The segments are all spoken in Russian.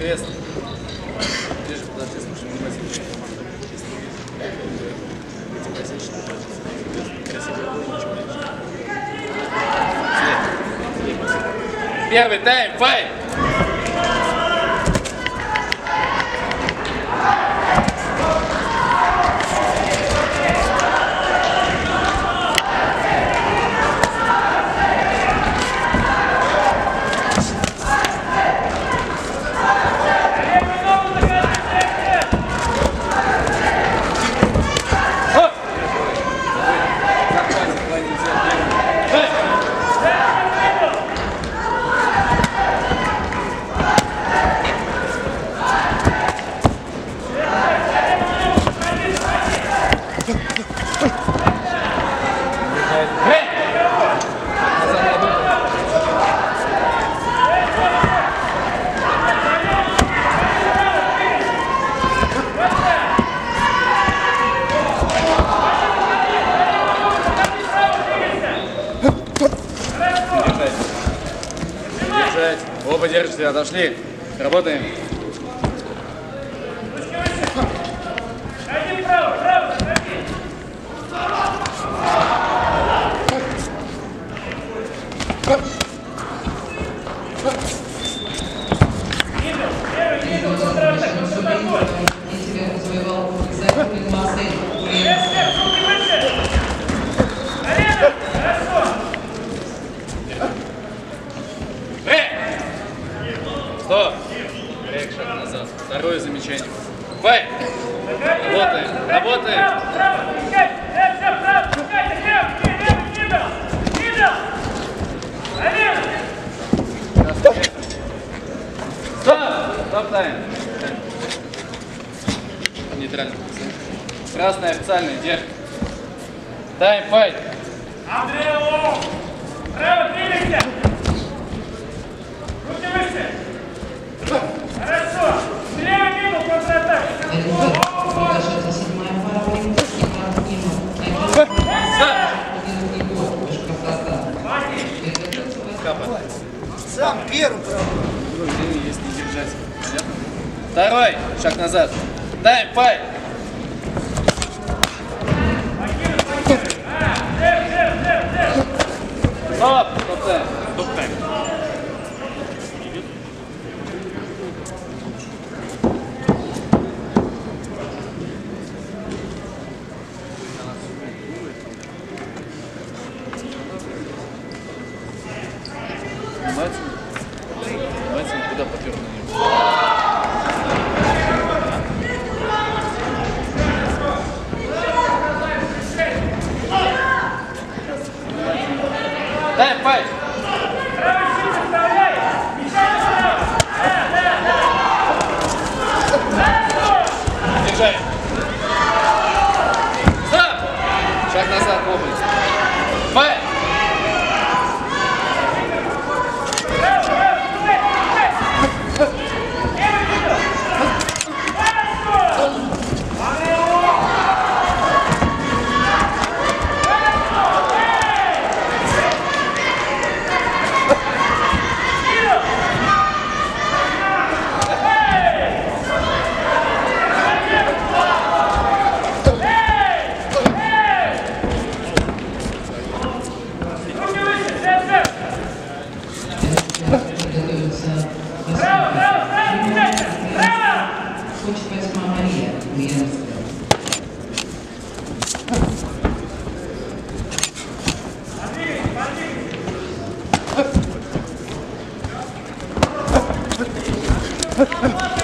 Крест. Ближе подожди, слушай, внимательно. Эти косички. Красиво. След. Первый тайм, файт! Держать. Оба держите, отошли. Работаем. Стоп! Брейк, шаг назад. Второе замечание. Файт! Работаем, работаем. Стоп! Стоп тайм. Нейтрально. Красный официальный, держи. Тайм, файт. Право, двигайся! Руки выше! Хорошо! Слева мимо контратак! Продолжается седьмая пара. Приготовиться восьмой. Сам первый, правда. Не держать. Понятно? Второй. Шаг назад. Стоп! Стоп тайм. Стоп much. Amen. Ha!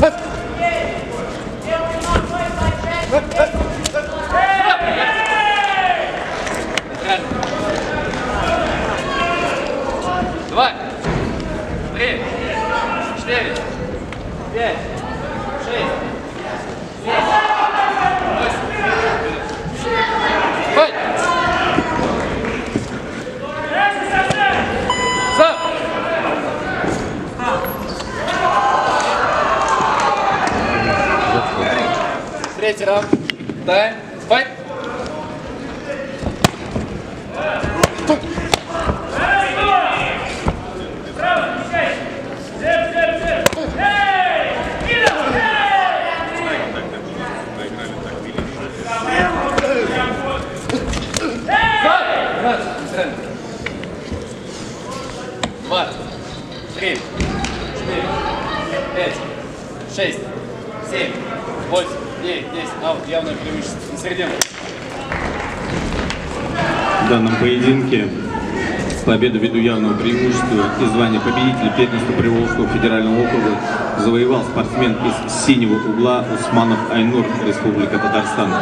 Два, три, четыре, пять, шесть, семь, восемь. Файт! Стоп! Третий раунд. Тайм. Файт! Раз, центр. Два, три, четыре, пять, шесть, семь, восемь, десять. Аут, явное преимущество. На. В данном поединке победу ввиду явного преимущества и звания победителя Пермского Приволжского федерального округа завоевал спортсмен из синего угла Усманов Айнур, Республика Татарстан.